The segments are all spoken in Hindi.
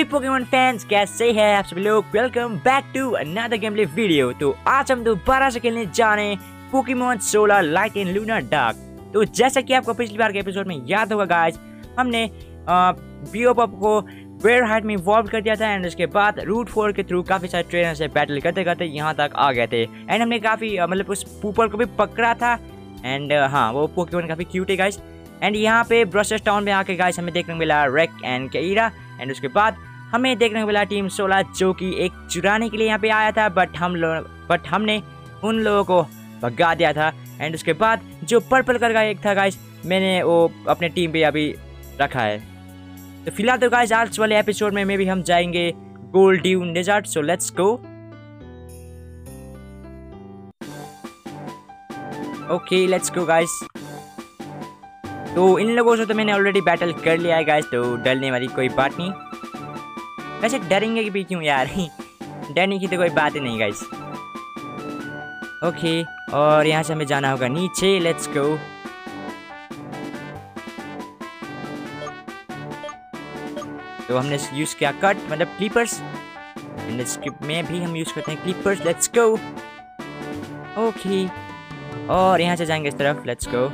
हे पोकेमोन फैंस कैसे हैं आप सभी लोग? Welcome back to another game play video तो आज हम दोबारा से खेलने जा रहे हैं Pokemon solar light and lunar dark तो जैसा कि आपको पिछली बार के एपिसोड में याद होगा गाइस हमने पॉप को वेयर हाइट में इवॉल्व कर दिया था एंड उसके बाद रूट फोर के थ्रू काफ़ी सारे ट्रेनर से बैटल करते करते यहाँ तक आ गए थे। एंड हमने काफ़ी मतलब उस पूपल को भी पकड़ा था। एंड हाँ वो पोकेमोन काफ़ी क्यूट है गाइस एंड यहाँ पे ब्रसेस टाउन में आके गाइस हमें देखने मिला रेक एंड केरा एंड उसके बाद हमें देखने को मिला टीम सोलह, जो कि एक चुराने के लिए यहाँ पे आया था बट हम लोग बट हमने उन लोगों को भगा दिया था। एंड उसके बाद जो पर्पल कलर का एक था गाइस मैंने वो अपने टीम पे अभी रखा है। तो फ़िलहाल तो गाइस आज वाले एपिसोड में, मे भी हम जाएँगे gold dew desert so let's go okay let's go guys तो इन लोगों से तो मैंने ऑलरेडी बैटल कर लिया है गाइस तो डरने वाली कोई बात नहीं। वैसे डरेंगे कि भी क्यों यार? डरने की तो कोई बात ही नहीं गाइस ओके और यहाँ से हमें जाना होगा नीचे. लेट्स गो तो हमने यूज़ किया कट मतलब क्लीपर्स स्क्रिप्ट में भी हम यूज़ करते हैं क्लीपर्स लेट्स गो ओके और यहाँ से जाएँगे इस तरफ़. लेट्स गो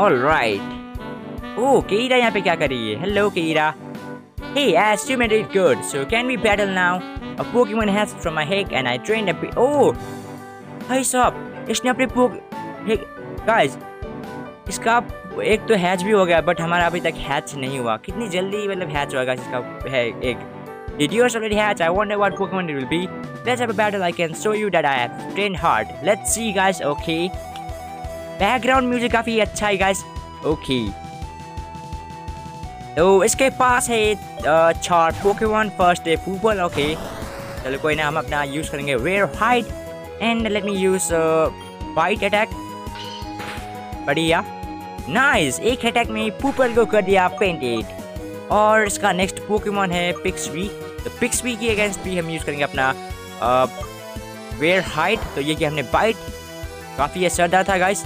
ऑल राइट ओ केरा यहाँ पे क्या कर रही है? हेलो केरा Hey, as you made it good, so can we battle now? A Pokemon has from my heck and I trained a bit. Oh! भाई साहब इसने अपने पोक गाइस इसका एक तो हैच भी हो गया बट हमारा अभी तक हैच नहीं हुआ कितनी जल्दी मतलब हैच होगा इसका है एक Did yours already hatch? I wonder what Pokemon it will be. Let's have a battle. I can show you that I have trained hard. Let's see, guys. Okay. Background music काफी अच्छा है, guys. Okay. तो इसके पास है चार पोकेमोन फ़र्स्ट है फूबल ओके चलो कोई ना, हम अपना यूज़ करेंगे वेयर height and let me use bite attack बढ़िया। नाइस एक अटैक में पूपल को कर दिया पेंटेड और इसका नेक्स्ट पोकेमोन है पिक्सवी तो पिक्सवी की अगेंस्ट भी हम यूज़ करेंगे अपना वेयर हाइट तो ये कि हमने बाइट काफ़ी असरदार था गाइस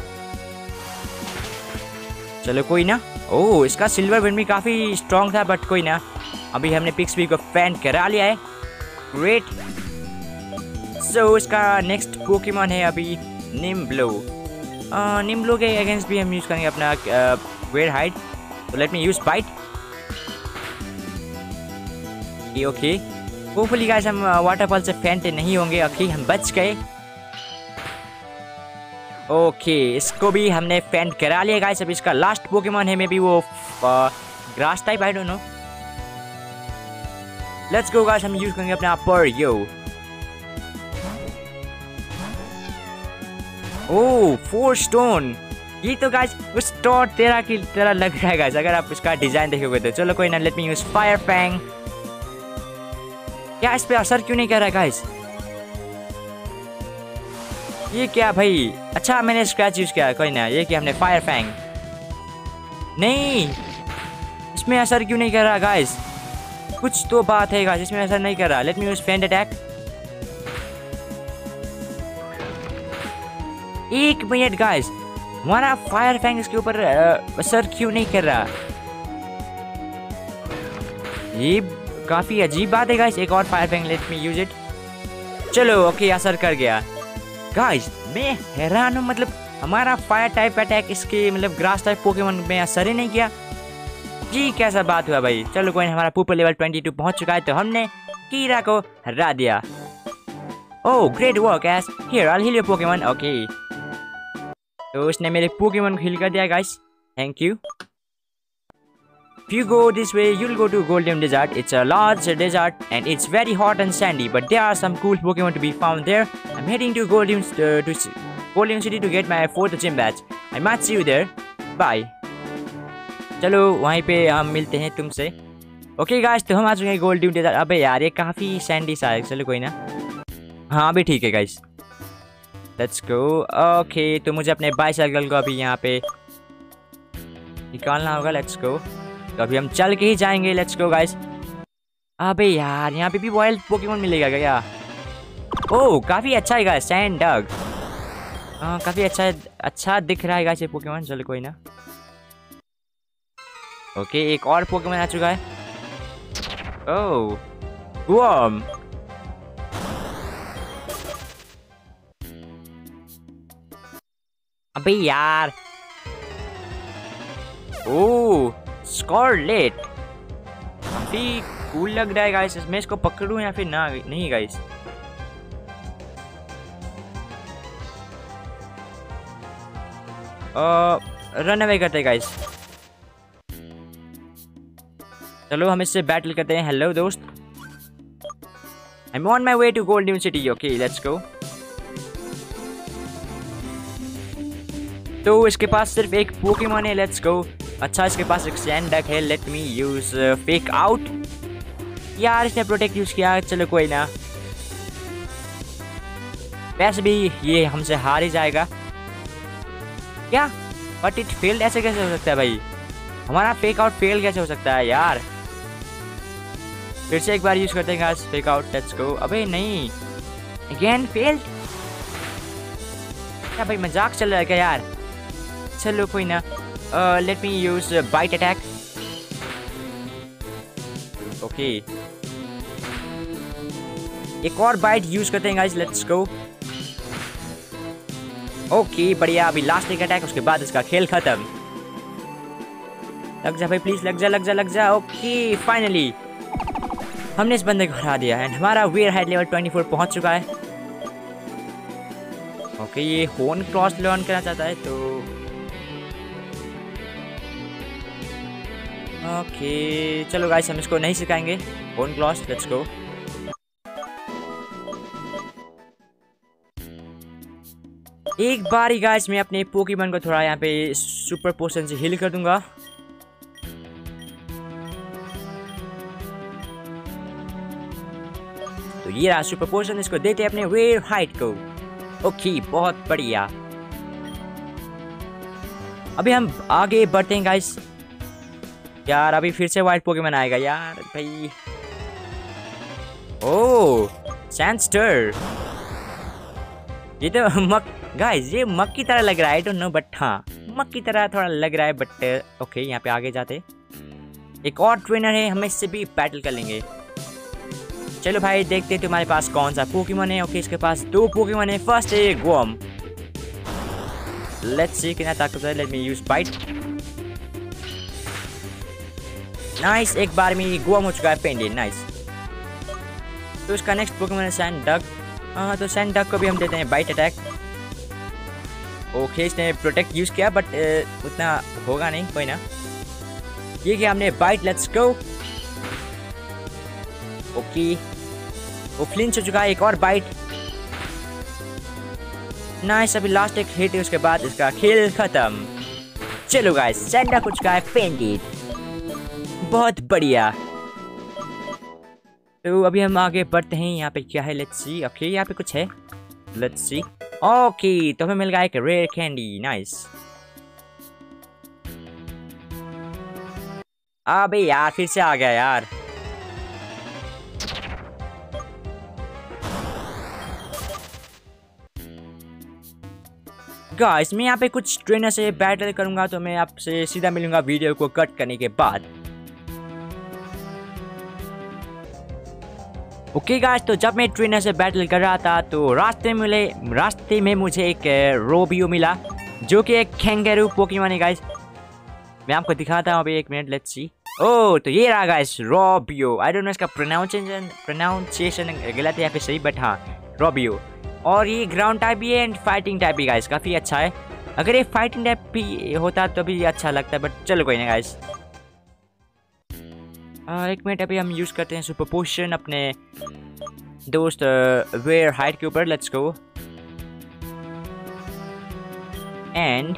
चलो कोई ना। ओह इसका सिल्वर विन भी काफ़ी स्ट्रॉन्ग था बट कोई ना। अभी हमने पिक्सबी को फ़ैन करा लिया है। ग्रेट सो so, इसका नेक्स्ट पोकेमॉन है अभी निम्ब्लो निम्ब्लो के अगेंस्ट भी हम यूज़ करेंगे अपना वेयर हाइट तो let me use bite okay hopefully guys हम वाटरफॉल से फैंटे नहीं होंगे। ओके हम बच गए। ओके इसको भी हमने फैंट करा लिया गाइस अब इसका लास्ट पोकेमॉन है मे बी वो grass type I don't know let's go guys हम यूज़ करेंगे अपना पर यो ओ फोर स्टोन ये तो गाइस उस टॉट तेरा की तरह लग रहा है गाइस अगर आप इसका डिज़ाइन देखोगे तो। चलो, कोई ना let me use fire fang क्या इस पे असर क्यों नहीं कर रहा है गाइस ये क्या भाई? अच्छा मैंने स्क्रैच यूज़ किया, कोई ना। ये क्या हमने फायर फैंग नहीं! इसमें असर क्यों नहीं कर रहा गाइस कुछ तो बात है गाइस इसमें असर नहीं कर रहा। Let me use feint attack एक मिनट गाइस हमारा फायर फैंग इसके ऊपर असर क्यों नहीं कर रहा? ये काफ़ी अजीब बात है गाइस एक और fire fang let me use it चलो ओके असर कर गया। गाइस मैं हैरान हूँ मतलब हमारा फायर टाइप अटैक इसके मतलब ग्रास टाइप पोकेमोन में असर ही नहीं किया। जी, कैसा बात हुआ भाई? चलो कोई हमारा पुपर लेवल 22 पहुँच चुका है तो हमने कीरा को हरा दिया। ओह great work as here I heal your Pokemon okay तो उसने मेरे पोकेमोन को हील कर दिया guys thank you If you go this way, you'll go to Golden Desert. It's a large desert and it's very hot and sandy, but there are some cool Pokemon to be found there. I'm heading to Golden uh, to Golden City to get my fourth gym badge. I might see you there. Bye. चलो वहीं पे हम मिलते हैं तुमसे ओके गाइस तो हम आ चुके हैं गोल्डन डेजर्ट अबे यार ये काफ़ी सैंडी सा है चलो कोई ना हाँ अभी ठीक है गाइस लेट्स गो ओके तो मुझे अपने बाईसाइकिल को अभी यहाँ पे निकालना होगा लेट्स गो तो अभी हम चल के ही जाएँगे लेट्स गो गाइस अबे यार यहाँ पे भी वाइल्ड पोकेमोन मिलेगा क्या? ओह काफ़ी अच्छा है गाइस सैंड डग हाँ काफ़ी अच्छा अच्छा दिख रहा है गाइस ये पोकेमोन चलो कोई ना. ओके एक और पोकेमोन आ चुका है. Oh, worm. अबे यार. ओह स्कॉर्लेट काफ़ी कूल लग रहा है गाइस मैं इसको पकड़ूं या फिर ना? नहीं गाइस रन अवे करते गाइस चलो, हम इससे बैटल करते हैं. हेलो दोस्त. I am on my way to gold city okay let's go तो इसके पास सिर्फ़ एक पोकेमोन है. लेट्स गो अच्छा इसके पास एक सैंडक है let me use fake out यार, इसने प्रोटेक्ट यूज़ किया, चलो कोई ना। वैसे भी ये हमसे हार ही जाएगा। क्या? बट इट फेल्ड ऐसे कैसे हो सकता है भाई? हमारा फेक आउट फेल कैसे हो सकता है यार? फिर से एक बार यूज़ करते हैं फेक आउट लेट्स गो अबे, नहीं। अगेन फेल्ड क्या भाई, मज़ाक चल रहा है क्या यार? चलो कोई ना। Let me use bite attack okay एक और बाइट यूज़ करते हैं गाइस लेट्स गो ओके बढ़िया. अभी लास्ट एक अटैक उसके बाद इसका खेल खत्म. लग जा भाई प्लीज़ लग जा लग जा लग जा. ओके फाइनली हमने इस बंदे को हरा दिया एंड हमारा वेयर हाइट लेवल 24 पहुँच चुका है. ओके ये होन क्रॉस लर्न करना चाहता है तो ओके चलो गाइस हम इसको नहीं सिखाएँगे। होन क्रॉस लेट्स गो एक बार ही गाइस मैं अपने पोकेमोन को थोड़ा यहाँ पे सुपर पोशन से हिल कर दूँगा। तो ये रहा सुपर पोशन इसको देते हैं अपने वेव हाइट को। ओके बहुत बढ़िया। अभी हम आगे बढ़ते हैं गाइस यार, अभी फिर से वाइट पोकेमोन आएगा यार, भाई। ओ सैंडस्टर ये तो मक गाइस ये मक की तरह लग रहा है डोंट नो बट हाँ मक की तरह थोड़ा लग रहा है बट ओके यहाँ पे आगे जाते। एक और ट्रेनर है, हम इससे भी बैटल कर लेंगे। चलो भाई, देखते हैं तुम्हारे पास कौन सा पोकेमोन है। ओके इसके पास दो पोकेमोन है। फ़र्स्ट है गोम लेट्स सी कितना ताकत है let me use bite nice एक बार में गोम हो चुका है पेंडेड नाइस तो इसका नेक्स्ट पोकेमोन है सैंड डक हाँ तो सैंड डक को भी हम देते हैं बाइट अटैक ओके इसने प्रोटेक्ट यूज़ किया बट उतना होगा नहीं कोई ना ये किया हमने बाइट लेट्स गो ओके वो फ्लिंच हो चुका है एक और बाइट नाइस अभी लास्ट एक हिट है उसके बाद इसका खेल खत्म चलो गाइस सैंडा कुछ का है पेंटेड बहुत बढ़िया। तो अभी हम आगे बढ़ते हैं, यहाँ पे क्या है? लेट्स सी ओके यहाँ पे कुछ है। लेट्स सी ओके तो हमें मिल गया एक रेयर कैंडी नाइस अबे यार, फिर से आ गया यार। गाइस मैं यहाँ पे कुछ ट्रेनर से बैटल करूँगा तो मैं आपसे सीधा मिलूँगा वीडियो को कट करने के बाद। ओके गाइस तो जब मैं ट्रेनर से बैटल कर रहा था तो रास्ते में मिले, रास्ते में मुझे एक रोबियो मिला, जो कि एक खेंगेरू पोकेमोन है गाइस मैं आपको दिखाता हूँ अभी एक मिनट लेट्स सी ओ तो ये रहा गाइस रोबियो आई डोंट नो इसका प्रोनाउंसिएशन प्रोनाउंसिएशन गलत है या फिर सही बट हाँ रोबियो और ये ग्राउंड टाइप भी है एंड फाइटिंग टाइप भी गाइस काफ़ी अच्छा है। अगर ये फाइटिंग टाइप भी होता तो भी अच्छा लगता है बट चलो कोई ना गाइस एक मिनट, अभी हम यूज़ करते हैं सुपर पोशन अपने दोस्त वेयर हाइट के ऊपर लेट्स गो एंड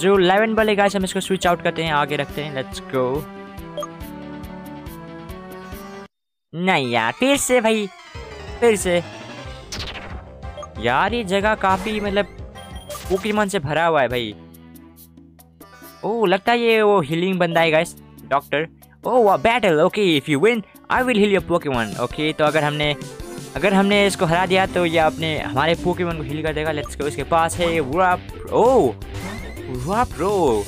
जो लेवन वाले गाइस हम इसको स्विच आउट करते हैं, आगे रखते हैं लेट्स गो नहीं यार, फिर से भाई, फिर से। यार, ये जगह काफ़ी मतलब पोकेमोन से भरा हुआ है भाई। ओह लगता है ये वो हीलिंग बंदा है guys doctor oh battle okay if you win I will heal your Pokemon okay तो अगर हमने अगर हमने इसको हरा दिया तो ये अपने हमारे पोकेमोन को हील कर देगा. लेट्स गो इसके पास है वाप ओ वाप रो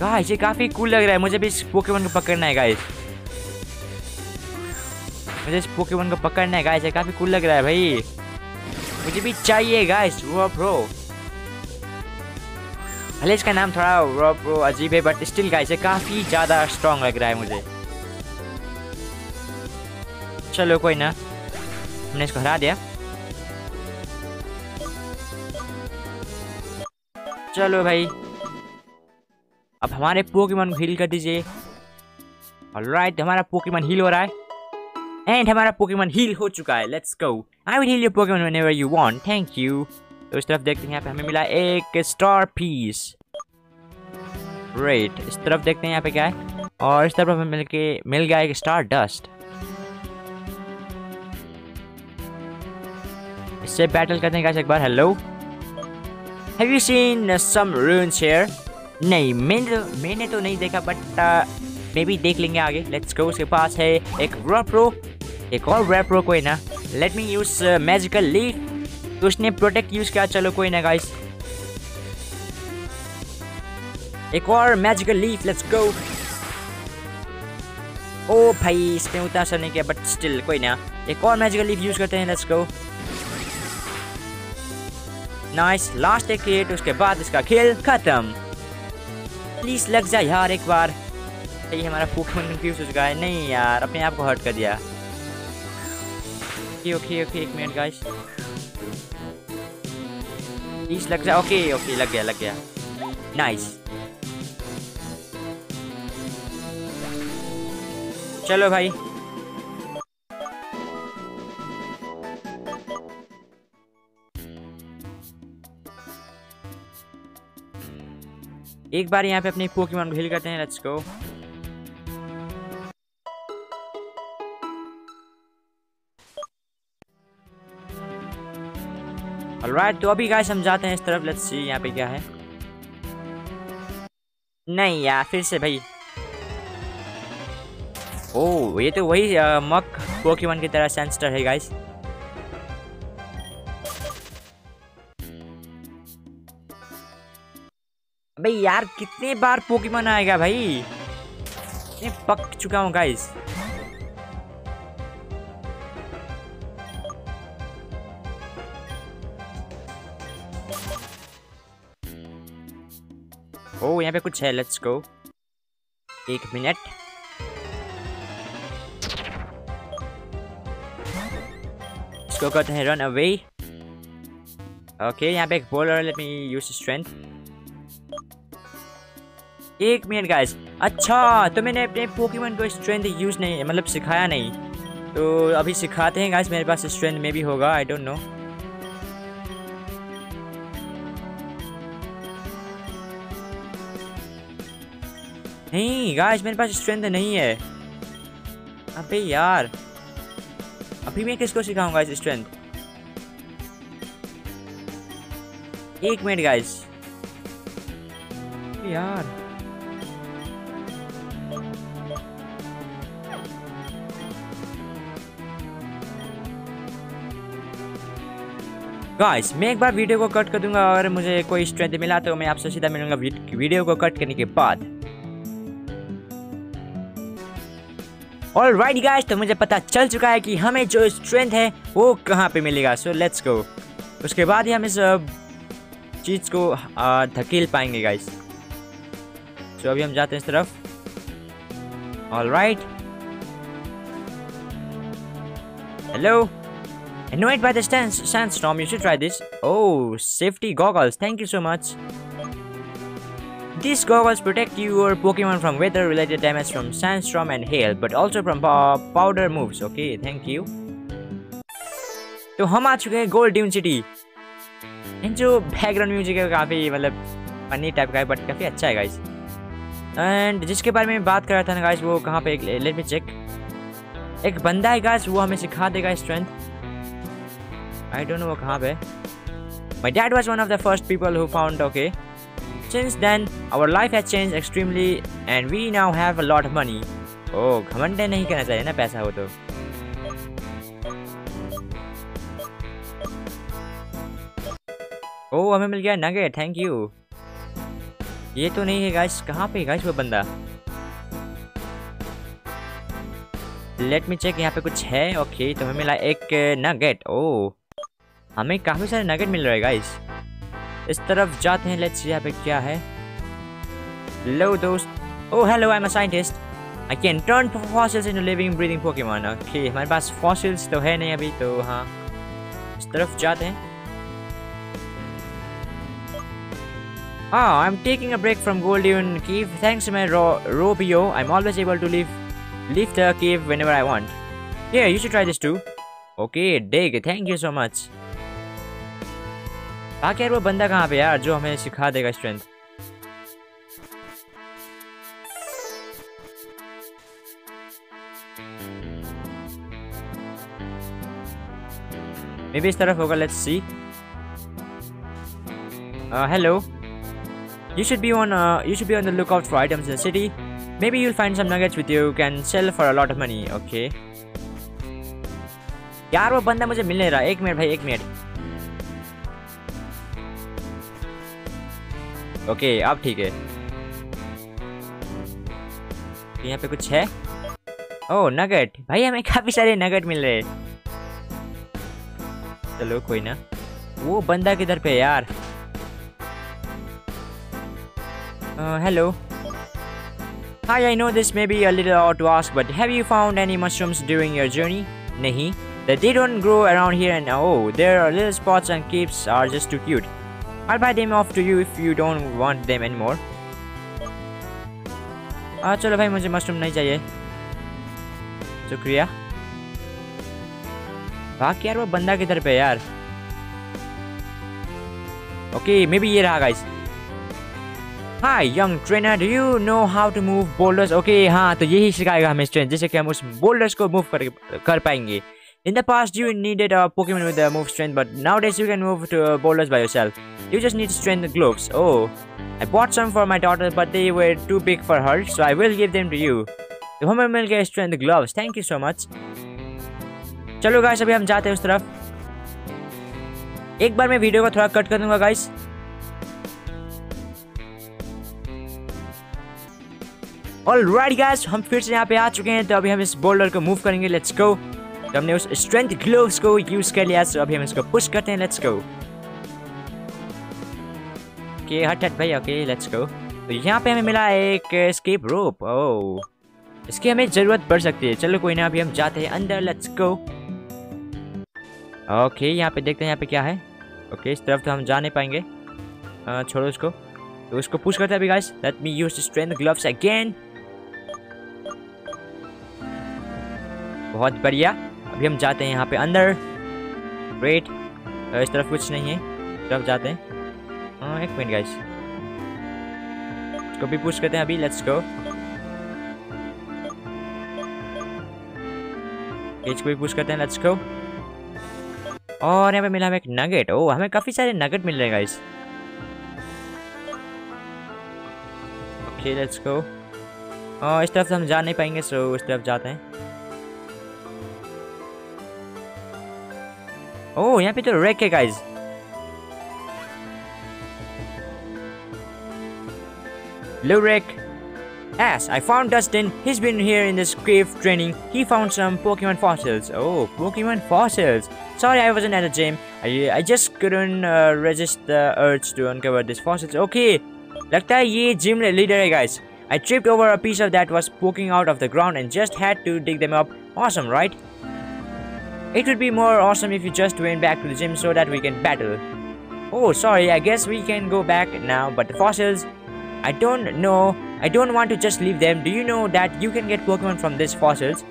गाइस ये काफ़ी कूल लग रहा है. मुझे भी इस पोकेमोन को पकड़ना है गाइस मुझे इस पोकेमोन को पकड़ना है गाइस ये काफ़ी कूल लग रहा है भाई. मुझे भी चाहिए गाइस वो प्रो भले इसका नाम थोड़ा अजीब है बट स्टिल गाइस ये काफ़ी ज़्यादा स्ट्रॉन्ग लग रहा है मुझे चलो कोई ना हमने इसको हरा दिया चलो भाई अब हमारे पोकेमोन को हील कर दीजिए ऑलराइट हमारा पोकेमोन हील हो रहा है एंड हमारा पोकेमोन हील हो चुका है let's go I will heal your Pokemon whenever you want thank you तो इस तरफ़ देखते हैं, यहाँ पे हमें मिला एक स्टार पीस ग्रेट इस तरफ़ देखते हैं यहाँ पे क्या है। और इस तरफ़ हमें मिल के, मिल गया एक स्टार डस्ट इससे बैटल करने का एक बार? Hello have you seen some runes here नहीं, मैंने तो मैंने तो नहीं देखा बट मे भी देख लेंगे आगे। लेट्स गो उसके पास है एक प्रो एक और प्रो कोई ना। Let me use magical leaf तो उसने प्रोटेक्ट यूज़ किया। चलो कोई ना गाइस एक और मैजिकल लीफ लेट्स गो ओ भाई इसमें उतना असर नहीं किया बट स्टिल कोई ना। एक और मैजिकल लीफ यूज़ करते हैं लेट्स गो नाइस लास्ट एक हिट उसके बाद इसका खेल खत्म। प्लीज़ लग जाए यार एक बार। ये हमारा पोकेमोन कंफ्यूज हो चुका है। नहीं यार, अपने आप को हर्ट कर दिया। ओके ओके ओके एक मिनट गाइस प्लीज़ लग जाए ओके ओके लग गया लग गया नाइस चलो भाई एक बार यहाँ पे अपने पोकेमोन को हिल करते हैं लेट्स गो ऑलराइट तो अभी गाइस हम जाते हैं इस तरफ़ लेट्स सी यहाँ पे क्या है। नहीं यार, फिर से भाई। ओ ये तो वही मक पोकेमोन की तरह सेंस्टर है गाइस भाई यार, कितने बार पोकेमोन आएगा भाई? पक चुका हूँ गाइस यहाँ पे कुछ है लेट्स गो एक मिनट। इसको कहते हैं रन अवे ओके यहाँ पे एक boulder let me use strength एक मिनट गाइस अच्छा तो मैंने अपने पोकेमोन को स्ट्रेंथ यूज़ नहीं मतलब सिखाया नहीं। तो अभी सिखाते हैं गाइस मेरे पास स्ट्रेंथ में भी होगा आई डोंट नो नहीं गाइस मेरे पास स्ट्रेंथ नहीं है। अबे यार, अभी मैं किसको सिखाऊँगा इस स्ट्रेंथ एक मिनट गाइस यार। गाइस मैं एक बार वीडियो को कट कर दूँगा और मुझे कोई स्ट्रेंथ मिला तो मैं आपसे सीधा मिलूँगा वीडियो को कट करने के बाद। और राइट गाइस तो मुझे पता चल चुका है कि हमें जो स्ट्रेंथ है वो कहाँ पे मिलेगा सो लेट्स गो उसके बाद ही हम इस चीज़ को धकेल पाएँगे गाइस सो अभी हम जाते हैं इस तरफ़ all right hello Annoyed by the sandstorm, you should try this. Oh, safety goggles. Thank you so much. These goggles protect your Pokemon from weather-related damage from sandstorm and hail, but also from powder moves. Okay, thank you. तो हम आ चुके हैं गोल्ड ड्यून सिटी इन जो बैकग्राउंड म्यूज़िक है काफ़ी मतलब फनी टाइप का है बट काफ़ी अच्छा है गाइस एंड जिसके बारे में बात कर रहा था ना गाइस वो कहाँ पे लेट मी चेक एक बंदा है गाइस वो हमें सिखा देगा स्ट्रेंथ I don't know वो कहाँ पे My dad was one of the first people who found okay. Since then, our life has changed extremely and we now have a lot of money. Oh, घमंड नहीं करना चाहिए ना पैसा हो तो ओ हमें मिल गया नगेट थैंक यू ये तो नहीं है गाइस कहाँ पे गाइस वो बंदा? लेट मी चेक यहाँ पे कुछ है ओके तो हमें मिला एक नगेट ओ हमें काफ़ी सारे नगेट मिल रहे हैं गाइस इस तरफ़ जाते हैं लेट्स यहाँ पे क्या है लो दोस्त ओ hello I am a scientist I can turn fossils into living breathing Pokemon okay हमारे पास फॉसिल्स तो है नहीं अभी तो हाँ इस तरफ़ जाते हैं Ah, I'm taking a break from Golden Cave. Thanks to my ro Robio, I'm always able to leave leave the cave whenever I want. Yeah, you should try this too. Okay, dig. Thank you so much. बाकी यार वो बंदा कहाँ पे यार, जो हमें सिखा देगा स्ट्रेंथ मे बी इस तरफ़ होगा let's see hello you should be on you should be on the look out for items in city may be you'll find some nuggets with you can sell for a lot of money okay यार वो बंदा मुझे मिल नहीं रहा, एक मिनट भाई, एक मिनट। ओके, अब ठीक है। तो यहाँ पे कुछ है? ओ, नगट। भाई, हमें काफ़ी सारे नगट मिल रहे चलो, कोई ना। वो बंदा किधर पे यार? Hello hi I know this may be odd to ask but have you found any mushrooms during your journey नहीं। They don't grow around here and oh there are little spots and caps are just too cute I'll buy them off to you if you don't want them anymore. हाँ चलो भाई मुझे मशरूम नहीं चाहिए शुक्रिया बाकी यार वो बंदा किधर पे यार ओके मे बी ये रहा guys hi young trainer do you know how to move boulders okay हाँ तो यही सिखाएगा हमें स्ट्रेंथ जैसे कि हम उस बोल्डर्स को मूव कर कर पाएँगे In the past, you needed a Pokemon with a move strength, but nowadays you can move to uh, boulders by yourself. You just need strength gloves. Oh, I bought some for my daughter, but they were too big for her, so I will give them to you. तो हमें मिल गए strength gloves. Thank you so much. चलो गाइस अभी हम जाते हैं उस तरफ़ एक बार मैं वीडियो को थोड़ा कट कर दूँगा गाइस ऑलराइट गाइस हम फिर से यहाँ पे आ चुके हैं तो अभी हम इस बोल्डर को मूव करेंगे लेट्स गो तो हमने उस स्ट्रेंथ ग्लोव्स को यूज़ कर लिया तो अभी हम इसको पुश करते हैं लेट्स गो ओके हट हट भाई ओके लेट्स गो तो यहाँ पे हमें मिला एक स्केप रोप ओ इसकी हमें ज़रूरत पड़ सकती है। चलो कोई ना अभी हम जाते हैं अंदर लेट्स गो ओके यहाँ पे देखते हैं यहाँ पे क्या है। ओके इस तरफ़ तो हम जा नहीं पाएँगे। आ, छोड़ो उसको तो उसको पुश करते हैं अभी guys let me use strength gloves again बहुत बढ़िया। अभी हम जाते हैं यहाँ पे अंदर। ग्रेट इस तरफ़ कुछ नहीं है। तरफ़ जाते हैं। हाँ एक मिनट गाइस इसको भी पुश करते हैं अभी लेट्स गो इसको भी पूछ करते हैं लेट्स गो और यहाँ पे मिला हमें एक नगेट ओ हमें काफ़ी सारे नगेट मिल रहे हैं गाइस ओके लेट्स गो और इस तरफ़ से हम जा नहीं पाएँगे सो इस तरफ़ जाते हैं। ओह यहाँ पे तो रेक है guys Hello Rick. Yes, I found Dustin. He's been here in this cave training. He found some Pokemon fossils. Oh, Pokemon fossils. Sorry, I wasn't at the gym. I, I just couldn't uh, resist the urge to uncover these fossils. Okay, लगता है ये gym leader है guys. I tripped over a piece of that was poking out of the ground and just had to dig them up. Awesome, right? It would be more awesome if you just went back to the gym so that we can battle. Oh, sorry, I guess we can go back now, but the fossils, I don't know. I don't want to just leave them. Do you know that you can get Pokemon from these fossils?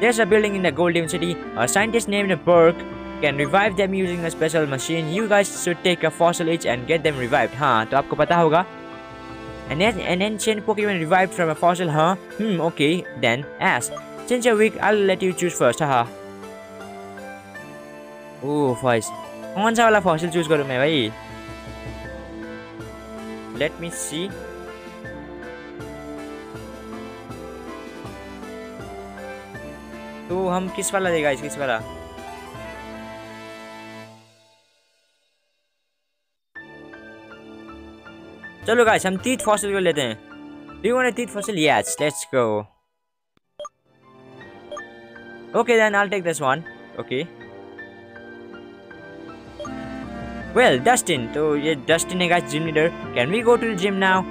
There's a building in the Golden City. A scientist named Burke can revive them using a special machine. You guys should take a fossil each and get them revived. हाँ तो आपको पता होगा An, an ancient Pokemon revived from a fossil, huh? Hmm, okay, then ask. Since you're weak, I'll let you choose first, haha. ओह फॉइस कौन सा वाला फॉसिल चूज़ करूँ मैं भाई लेट मी सी तो हम किस वाला देगा इस किस वाला? चलो गाइस हम तीत फॉसिल को लेते हैं। डू वांट तीत fossil yes let's go okay then I take this one okay well Dustin तो ये डस्टिन है guys gym leader can we go to the gym now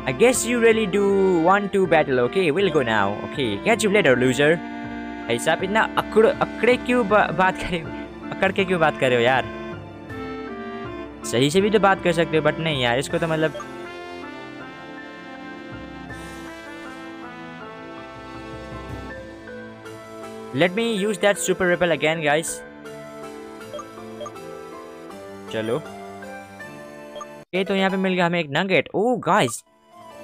I guess you really do want to battle, okay? We'll go now. Okay, catch you later, loser. भाई साहब इतना अकड़ अकड़े क्यों बा, बात करे अकड़ के क्यों बात कर रहे हो यार सही से भी तो बात कर सकते हो बट नहीं यार इसको तो मतलब let me use that super repel again guys चलो। ये तो यहाँ पे मिल गया हमें एक नगेट ओ गाइस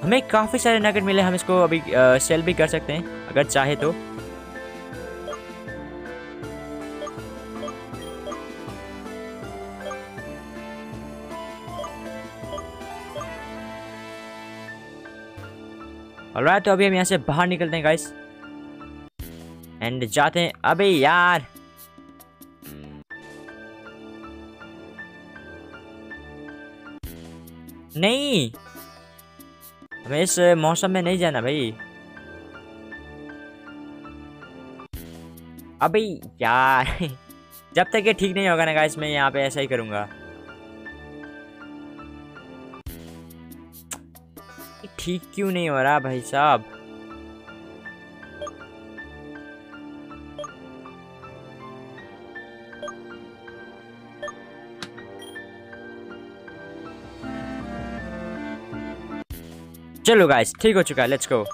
हमें काफ़ी सारे नगेट मिले हम इसको अभी आ, सेल भी कर सकते हैं अगर चाहे तो। ऑलराइट तो अभी हम यहाँ से बाहर निकलते हैं गाइस एंड जाते हैं। अबे यार नहीं। हमें इस मौसम में नहीं जाना भाई। अबे क्या जब तक ये ठीक नहीं होगा ना गाइस मैं यहाँ पे ऐसा ही करूँगा। ठीक क्यों नहीं हो रहा भाई साहब? चलो गाइस ठीक हो चुका है लेट्स गो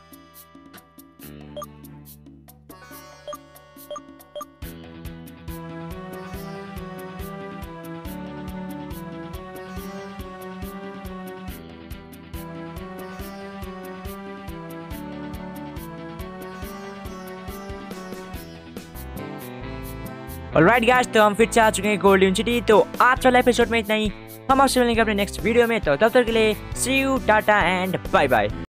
राइट गाइस तो हम फिर आ चुके हैं गोल्डन सिटी तो आज वाला एपिसोड में इतना ही। हम आपसे मिलेंगे अपने नेक्स्ट वीडियो में। तो तब तक के लिए see you tata and bye bye